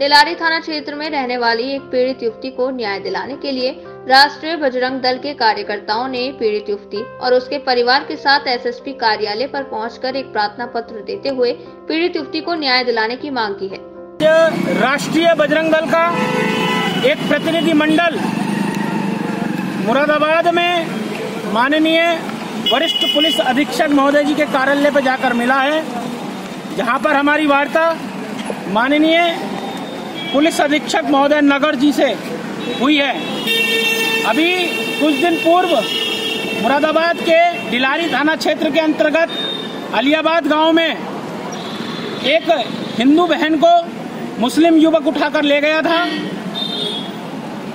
डिलारी थाना क्षेत्र में रहने वाली एक पीड़ित युवती को न्याय दिलाने के लिए राष्ट्रीय बजरंग दल के कार्यकर्ताओं ने पीड़ित युवती और उसके परिवार के साथ एसएसपी कार्यालय पर पहुंचकर एक प्रार्थना पत्र देते हुए पीड़ित युवती को न्याय दिलाने की मांग की है। राष्ट्रीय बजरंग दल का एक प्रतिनिधि मंडल मुरादाबाद में माननीय वरिष्ठ पुलिस अधीक्षक महोदय जी के कार्यालय पर जाकर मिला है। जहाँ पर हमारी वार्ता माननीय पुलिस अधीक्षक महोदय नगर जी से हुई है। अभी कुछ दिन पूर्व मुरादाबाद के डिलारी थाना क्षेत्र के अंतर्गत अलियाबाद गाँव में एक हिंदू बहन को मुस्लिम युवक उठाकर ले गया था।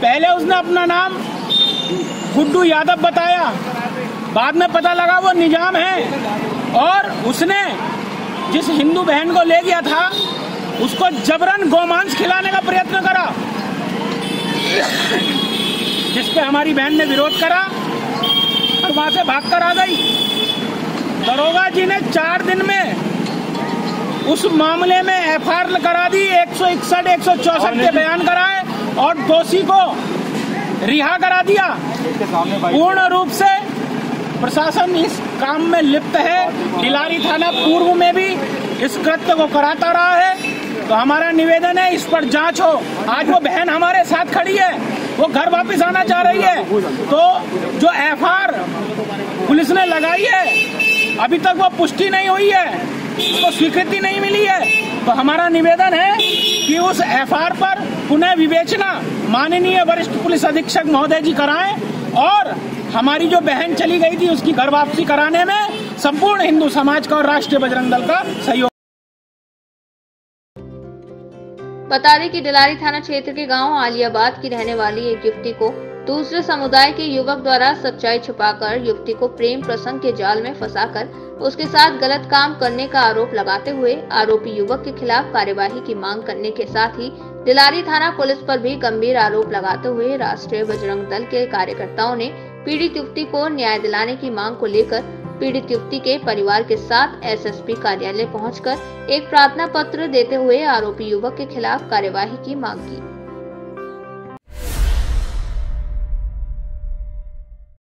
पहले उसने अपना नाम गुड्डू यादव बताया। बाद में पता लगा वो निज़ाम है और उसने जिस हिंदू बहन को ले गया था उसको जबरन गोमांस खिलाने का प्रयत्न करा। जिस पे हमारी बहन ने विरोध करा और वहाँ से भागकर आ गई। दरोगा जी ने चार दिन में उस मामले में एफआईआर करा दी, एक सौ इकसठ, एक सौ चौसठ के बयान कराए और दोषी को रिहा करा दिया। पूर्ण रूप से प्रशासन इस काम में लिप्त है। हिलारी थाना पूर्व में भी इस कृत्य को कराता रहा है। तो हमारा निवेदन है, इस पर जाँच। हो आज वो बहन हमारे साथ खड़ी है। वो घर वापस आना चाह रही है। तो जो एफआर पुलिस ने लगाई है, अभी तक वो पुष्टि नहीं हुई है, उसको स्वीकृति नहीं मिली है। तो हमारा निवेदन है कि उस एफआर पर पुनः विवेचना माननीय वरिष्ठ पुलिस अधीक्षक महोदय जी कराएँ और हमारी जो बहन चली गई थी, उसकी घर वापसी कराने में संपूर्ण हिंदू समाज का और राष्ट्रीय बजरंग दल का सहयोग बता दें कि डिलारी थाना क्षेत्र के गाँव आलियाबाद की रहने वाली एक युवती को दूसरे समुदाय के युवक द्वारा सच्चाई छुपाकर युवती को प्रेम प्रसंग के जाल में फंसाकर उसके साथ गलत काम करने का आरोप लगाते हुए आरोपी युवक के खिलाफ कार्यवाही की मांग करने के साथ ही दिलारी थाना पुलिस पर भी गंभीर आरोप लगाते हुए राष्ट्रीय बजरंग दल के कार्यकर्ताओं ने पीड़ित युवती को न्याय दिलाने की मांग को लेकर पीड़ित युवती के परिवार के साथ एसएसपी कार्यालय पहुंचकर एक प्रार्थना पत्र देते हुए आरोपी युवक के खिलाफ कार्यवाही की मांग की।